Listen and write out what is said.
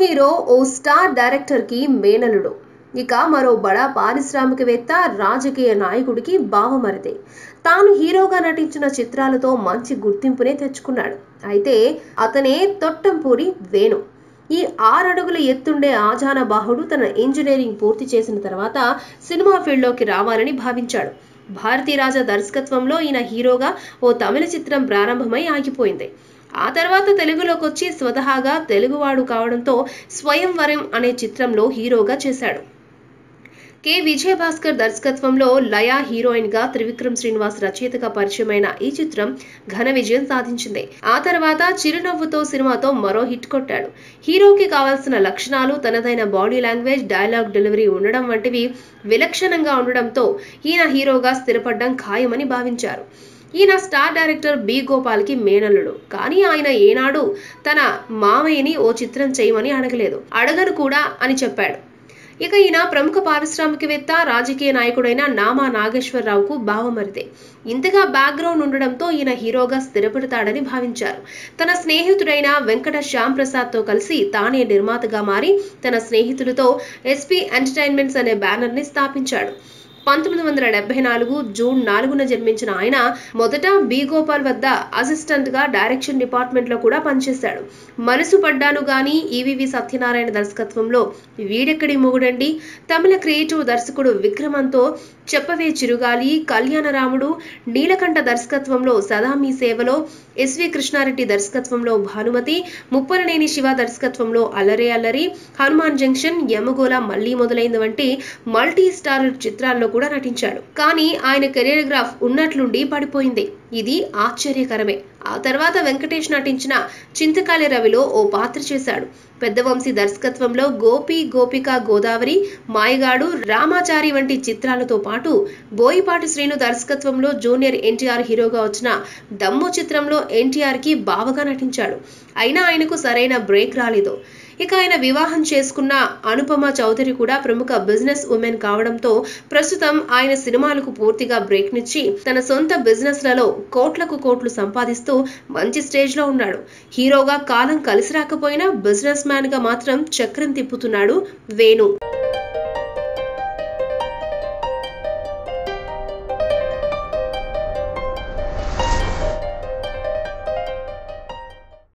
Hero ఓ star డైరెక్టర్కి మేనలుడు ఇక మరో బడా పారిశ్రామికవేత్త రాజకీయ నాయకుడికి బావమరిదే. తాను హీరోగా నటించిన చిత్రాలతో మంచి గుర్తింపునే తెచ్చుకున్నాడు. అయితే అతనే తొట్టంపూరి వేణు. ఈ ఆరడుగుల ఎత్తుండే ఆజాన బాహుడు తన ఇంజనీరింగ్ పూర్తి చేసిన తర్వాత సినిమా ఫీల్డ్లోకి రావాలని భావించాడు. భారతీరాజా దర్శకత్వంలో ఈయన హీరోగా ఓ తమిళ చిత్రం ప్రారంభమై ఆగిపోయింది. ఆ తర్వాత తెలుగులోకి వచ్చి స్వతహాగా తెలుగువాడు కావడంతో స్వయంవరం అనే చిత్రంలో హీరోగా చేశాడు. కె. విజయభాస్కర్ దర్శకత్వంలో లయా హీరోయిన్గా త్రివిక్రమ్ శ్రీనివాస్ రచయితగా పరిచయమైన ఈ చిత్రం ఘన విజయం సాధించింది. ఆ తర్వాత చిరునవ్వుతో సినిమాతో మరో హిట్ కొట్టాడు. హీరోకి కావాల్సిన లక్షణాలు తనదైన బాడీ లాంగ్వేజ్ డైలాగ్ డెలివరీ ఉండడం వంటివి విలక్షణంగా ఉండడంతో ఈయన హీరోగా స్థిరపడడం ఖాయమని భావించారు. ఈయన స్టార్ డైరెక్టర్ బి. గోపాల్కి మేనల్లుడు. కానీ ఆయన ఏనాడు తన మామయ్యని ఓ చిత్రం చేయమని అడగలేదు. అడగను కూడా అని చెప్పాడు. ఇక ఈయన ప్రముఖ పారిశ్రామికవేత్త రాజకీయ నాయకుడైన నామా నాగేశ్వరరావుకు బావమరిదే ఇంతగా బ్యాక్గ్రౌండ్ ఉండడంతో ఈయన హీరోగా స్థిరపడతాడని భావించారు. తన స్నేహితుడైన వెంకట శ్యామ్ ప్రసాద్తో కలిసి తానే నిర్మాతగా మారి తన స్నేహితులతో ఎస్పీ ఎంటర్టైన్మెంట్స్ అనే బ్యానర్ని స్థాపించాడు. పంతొమ్మిది వందల డెబ్బై నాలుగు జూన్ నాలుగున జన్మించిన ఆయన మొదట బి గోపాల్ వద్ద అసిస్టెంట్గా డైరెక్షన్ డిపార్ట్మెంట్లో కూడా పనిచేశాడు. మనసు పడ్డాను గాని ఈవివి సత్యనారాయణ దర్శకత్వంలో వీడెక్కడి మొగుడండి? తమిళ క్రియేటివ్ దర్శకుడు విక్రమంతో చెప్పవే చిరుగాలి. కళ్యాణరాముడు నీలకంఠ దర్శకత్వంలో సదా మీ సేవలో ఎస్వి కృష్ణారెడ్డి దర్శకత్వంలో భానుమతి ముప్పలనేని శివ దర్శకత్వంలో అల్లరే అల్లరి హనుమాన్ జంక్షన్ యమగోళ మళ్ళీ మొదలైంది వంటి మల్టీ స్టార్ చిత్రాల్లో కూడా నటించాడు. కానీ ఆయన కెరీర్ గ్రాఫ్ ఉన్నట్లుండి పడిపోయింది. ఇది ఆశ్చర్యకరమే. ఆ తర్వాత వెంకటేష్ నటించిన చింతకాలి రవిలో ఓ పాత్ర చేశాడు. పెద్దవంశీ దర్శకత్వంలో గోపి గోపిక గోదావరి మాయగాడు రామాచారి వంటి చిత్రాలతో పాటు బోయిపాటి శ్రీను దర్శకత్వంలో జూనియర్ ఎన్టీఆర్ హీరోగా వచ్చిన దమ్ము చిత్రంలో ఎన్టీఆర్కి బావగా నటించాడు. అయినా ఆయనకు సరైన బ్రేక్ రాలేదు. ఇక ఆయన వివాహం చేసుకున్న అనుపమ చౌదరి కూడా ప్రముఖ బిజినెస్ ఉమెన్ కావడంతో ప్రస్తుతం ఆయన సినిమాలకు పూర్తిగా బ్రేక్ నిచ్చి తన సొంత బిజినెస్లలో కోట్లకు కోట్లు సంపాదిస్తూ మంచి స్టేజ్లో ఉన్నాడు. హీరోగా కాలం కలిసి రాకపోయినా బిజినెస్ మ్యాన్గా మాత్రం చక్రం తిప్పుతున్నాడు వేణు.